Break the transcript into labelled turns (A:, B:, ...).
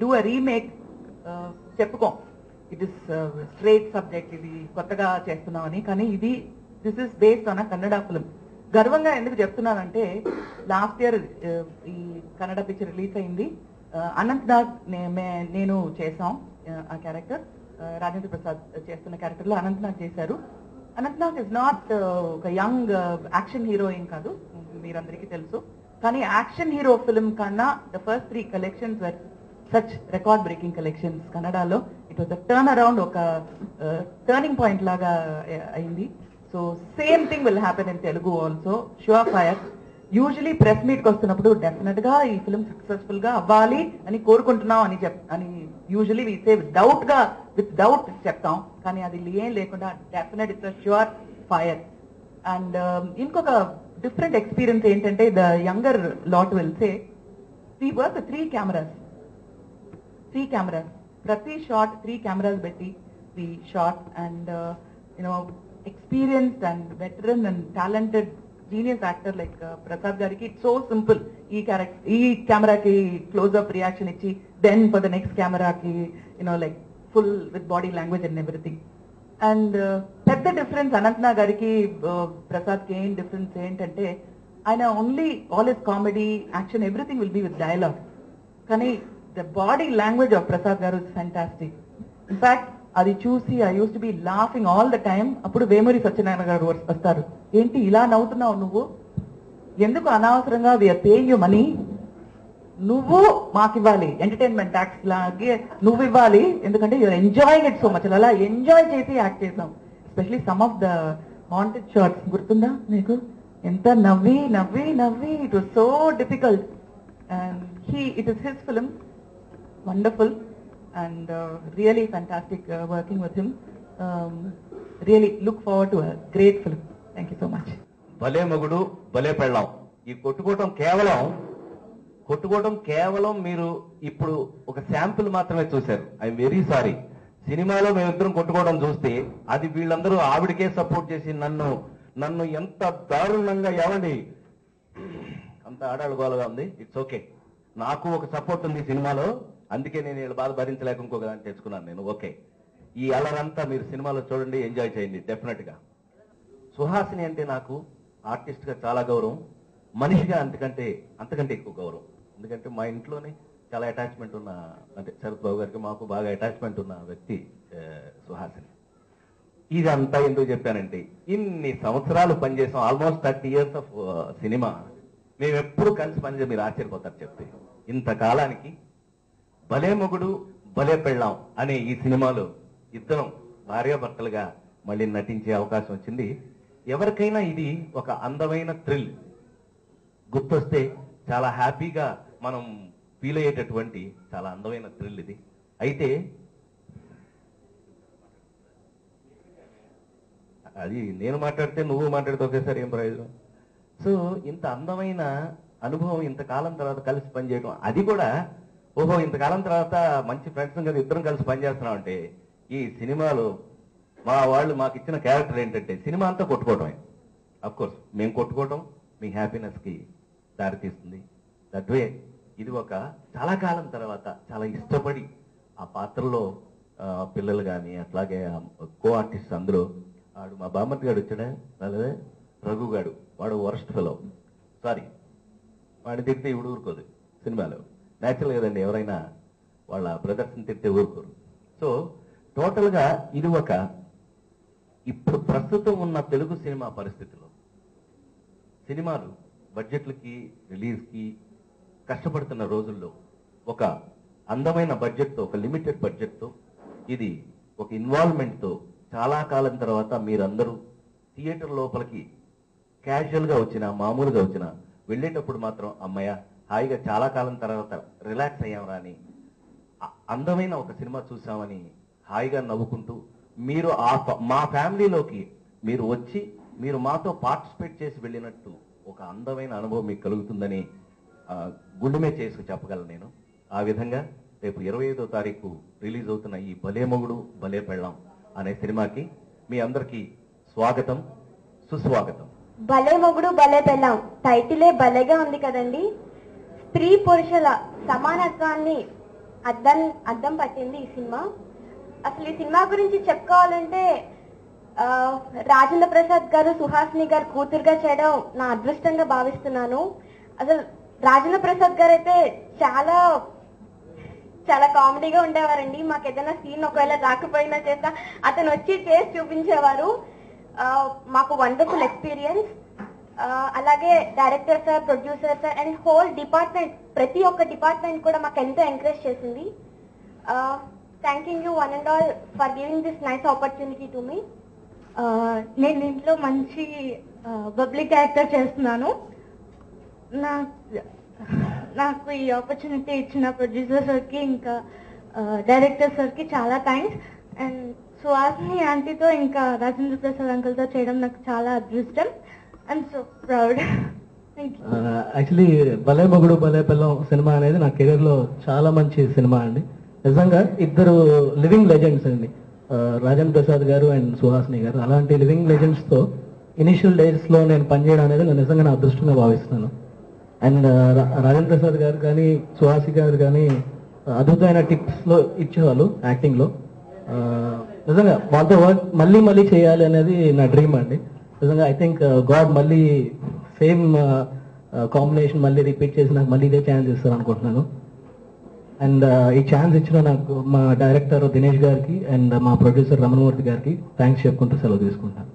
A: Do a remake చెప్పుకోం. It is straight subject ఇది కొత్తగా చేస్తున్నామని కానీ ఇది this is based on a Kannada film గర్వంగా ఎందుకు చెప్తున్నానంటే లాస్ట్ ఇయర్ uh, ఈ కన్నడ పిక్చర్ రిలీజ్ అయింది. Uh, అనంత్ నాగ్ నేను చేసాం uh, ఆ క్యారెక్టర్ రాజేంద్ర ప్రసాద్ చేస్తున్న క్యారెక్టర్లో అనంత్ నాగ్ చేశారు అనంత్ నాగ్ ఇస్ నాట్ ఒక యంగ్ యాక్షన్ హీరో ఏం కాదు మీరందరికీ తెలుసు. కానీ యాక్షన్ హీరో ఫిల్మ్ కన్నా the first three collections were such record breaking collections కన్నడలో it was a turn around ఒక టర్నింగ్ పాయింట్ లాగా అయింది. So same thing will happen in Telugu also sure fire usually press మీట్కి వస్తున్నప్పుడు డెఫినెట్గా ఈ film సక్సెస్ఫుల్గా అవ్వాలి అని కోరుకుంటున్నాం అని చెప్ అని యూజువలీ వి సే డౌట్గా విత్ డౌట్ చెప్తాం. కానీ అది ఏం లేకుండా definite it's sure fire and ఇంకొక డిఫరెంట్ ఎక్స్పీరియన్స్ ఏంటంటే the younger lot will say we work three cameras three cameras ప్రతి షార్ట్ త్రీ కెమెరాస్ పెట్టి the shot and you know experienced and veteran and talented genius actor like Prasad గారికి it's so simple ఈ character ఈ కెమెరాకి close up reaction ఇచ్చి then for the next కెమెరాకి you know like full with body language and everything and పెద్ద difference అనంతనా గారికి ప్రసాద్కి ఏం డిఫరెన్స్ ఏంటంటే ఆయన only all is comedy action everything will be with dialogue కానీ the body language of Prasad garu is fantastic in fact అది చూసి I use to be laughing all the time అప్పుడు వేమూరి సత్యనారాయణ గారు వస్తారు. ఏంటి ఇలా నవ్వుతున్నావు నువ్వు? ఎందుకు అనవసరంగా వీఆర్ పేయింగ్ యూ మనీ నువ్వు మాకు ఇవ్వాలి. ఎంటర్టైన్మెంట్ ట్యాక్స్ లాగే నువ్వు ఇవ్వాలి. ఎందుకంటే you're enjoying it so much అలా ఎంజాయ్ చేసి యాక్ట్ చేసాం especially some of the haunted shots గుర్తుందా మీకు? ఎంత నవ్వి నవ్వి నవ్వి. It was so difficult and he it is his film wonderful and uh, really fantastic uh, working with him. Um, really look forward to a great film. Thank you so much.
B: భలే మగుడు భలే పెళ్ళాం. ఈ కొట్టుకోవటం కేవలం కొట్టుకోవటం కేవలం మీరు ఇప్పుడు ఒక sample మాత్రమే చూశారు. I'm very sorry. సినిమాలో మేమిద్దరం కొట్టుకోవడం చూస్తే అది వీళ్ళందరూ ఆవిడకే సపోర్ట్ చేసి నన్ను నన్ను ఎంత దారుణంగా ఏమండి? అంత ఆడాళ్ళగోలుగా ఉంది. ఇట్స్ ఓకే నాకు ఒక సపోర్ట్ ఉంది సినిమాలో. అందుకే నేను వీళ్ళ బాధ భరించలేక ఇంకొక దాన్ని తెచ్చుకున్నాను నేను. ఓకే. ఈ అలరంతా మీరు సినిమాలో చూడండి ఎంజాయ్ చేయండి డెఫినెట్గా. సుహాసిని అంటే నాకు ఆర్టిస్ట్గా చాలా గౌరవం మనిషిగా అంతకంటే అంతకంటే ఎక్కువ గౌరవం. ఎందుకంటే మా ఇంట్లోనే చాలా అటాచ్మెంట్ ఉన్న అంటే శరత్ బాబు గారికి మాకు బాగా అటాచ్మెంట్ ఉన్న వ్యక్తి సుహాసిని. ఇదంతా ఎందుకు చెప్పానంటే ఇన్ని సంవత్సరాలు పనిచేసాం almost thirty years of cinema. మేము ఎప్పుడు కలిసి పనిచేసి మీరు ఆశ్చర్యపోతారు చెప్తే. ఇంతకాలానికి భలే మొగుడు భలే పెళ్ళాం అనే ఈ సినిమాలో ఇద్దరం భార్యాభర్తలుగా మళ్ళీ నటించే అవకాశం వచ్చింది. ఎవరికైనా ఇది ఒక అందమైన థ్రిల్. గుర్తొస్తే చాలా హ్యాపీగా మనం ఫీల్ అయ్యేటటువంటి చాలా అందమైన థ్రిల్ ఇది. అయితే అది నేను మాట్లాడితే నువ్వు మాట్లాడితే ఒకేసారి ఏం ప్రయోజనం? సో ఇంత అందమైన అనుభవం ఇంతకాలం తర్వాత కలిసి పనిచేయడం అది కూడా ఓహో ఇంతకాలం తర్వాత మంచి ఫ్రెండ్స్ కదా ఇద్దరం కలిసి పనిచేస్తున్నాం అంటే ఈ సినిమాలో మా వాళ్ళు మాకు ఇచ్చిన క్యారెక్టర్ ఏంటంటే సినిమా అంతా కొట్టుకోవటమే. అఫ్ కోర్స్ మేము కొట్టుకోవటం మీ హ్యాపీనెస్కి దారితీస్తుంది దట్ వే ఇది ఒక చాలా కాలం తర్వాత చాలా ఇష్టపడి ఆ పాత్రలో పిల్లలు కానీ అట్లాగే కో ఆర్టిస్ట్ అందరూ వాడు మా బామ్మర్తి గాడు వచ్చాడా? అలాగే రఘు గాడు వాడు వరస్ట్ ఫెలో సారీ వాడిని తిడితే ఇప్పుడు ఊరుకోదు సినిమాలో. న్యాచురల్ కదండి ఎవరైనా వాళ్ళ బ్రదర్స్ని తిట్టే ఊరుకోరు. సో టోటల్గా ఇది ఒక ఇప్పుడు ప్రస్తుతం ఉన్న తెలుగు సినిమా పరిస్థితిలో సినిమాలు బడ్జెట్లకి రిలీజ్కి కష్టపడుతున్న రోజుల్లో ఒక అందమైన బడ్జెట్తో ఒక లిమిటెడ్ బడ్జెట్తో ఇది ఒక ఇన్వాల్వ్మెంట్తో చాలా కాలం తర్వాత మీరందరూ థియేటర్ లోపలికి క్యాజువల్గా వచ్చిన మామూలుగా వచ్చిన వెళ్ళేటప్పుడు మాత్రం అమ్మయ్య హాయిగా చాలా కాలం తర్వాత రిలాక్స్ అయ్యామరా అని. అందమైన ఒక సినిమా చూసామని హాయిగా నవ్వుకుంటూ మీరు ఆ మా ఫ్యామిలీలోకి మీరు వచ్చి మీరు మాతో పార్టిసిపేట్ చేసి వెళ్ళినట్టు ఒక అందమైన అనుభవం మీకు కలుగుతుందని గుండెమే చేసి చెప్పగలను నేను. ఆ విధంగా రేపు ఇరవై ఐదో తారీఖు రిలీజ్ అవుతున్న ఈ భలే మొగుడు భలే పెళ్ళాం అనే సినిమాకి మీ అందరికీ స్వాగతం సుస్వాగతం.
C: భలే మొగుడు భలే పెళ్ళం. టైటిలే భలేగా ఉంది కదండి. స్త్రీ పురుషుల సమానత్వాన్ని అర్థం అద్దం పట్టింది ఈ సినిమా. అసలు ఈ సినిమా గురించి చెప్పుకోవాలంటే ఆ, రాజేంద్ర ప్రసాద్ గారు సుహాసిని గారు కూతురుగా చేయడం నా అదృష్టంగా భావిస్తున్నాను. అసలు రాజేంద్ర ప్రసాద్ గారు అయితే చాలా చాలా కామెడీగా ఉండేవారండి. మాకు ఏదైనా సీన్ ఒకవేళ రాకపోయినా చేత అతను వచ్చి చేసి చూపించేవారు. ఆ, మాకు వండర్ఫుల్ ఎక్స్పీరియన్స్. అలాగే director sir producer sir and whole department ప్రతి ఒక్క డిపార్ట్మెంట్ కూడా మాకు ఎంతో ఎంకరేజ్ చేసింది. Thanking you one and all for giving this nice opportunity to me నేను దీంట్లో మంచి పబ్లిక్ క్యారెక్టర్ చేస్తున్నాను. నా నాకు ఈ ఆపర్చునిటీ ఇచ్చిన ప్రొడ్యూసర్ సార్కి ఇంకా డైరెక్టర్ సార్కి చాలా థ్యాంక్స్ అండ్ సుహాసిని ఆంటీతో ఇంకా రాజేంద్ర ప్రసాద్ అంకుల్తో చేయడం నాకు చాలా అదృష్టం. సో ప్రౌడ్
D: యాక్చువల్లీ భలే మొగుడు భలే పిల్లం సినిమా అనేది నా కెరీర్లో చాలా మంచి సినిమా అండి. నిజంగా ఇద్దరు లివింగ్ లెజెండ్స్ అండి. Uh, Rajan Prasad garu and Suhasini garu. అలాంటి లివింగ్ లెజెండ్స్తో ఇనిషియల్ డేస్లో నేను పనిచేయడం అనేది నేను నిజంగా నా అదృష్టంగా భావిస్తున్నాను. అండ్ uh, రాజన్ ప్రసాద్ గారు కానీ సుహాసి గారు కానీ uh, అద్భుతమైన టిప్స్లో ఇచ్చేవాళ్ళు యాక్టింగ్లో. నిజంగా వాళ్ళతో వర్క్ మళ్ళీ మళ్ళీ చేయాలి అనేది నా డ్రీమ్ అండి. నిజంగా ఐ థింక్ గాడ్ మళ్ళీ సేమ్ కాంబినేషన్ uh, uh, మళ్ళీ రిపీట్ చేసి నాకు మళ్ళీ ఇదే ఛాన్స్ ఇస్తారు అనుకుంటున్నాను. అండ్ uh, ఈ ఛాన్స్ ఇచ్చిన నాకు మా డైరెక్టర్ దినేష్ గారికి అండ్ మా ప్రొడ్యూసర్ రమణమూర్తి గారికి థ్యాంక్స్ చెప్పుకుంటూ సెలవు తీసుకుంటాను.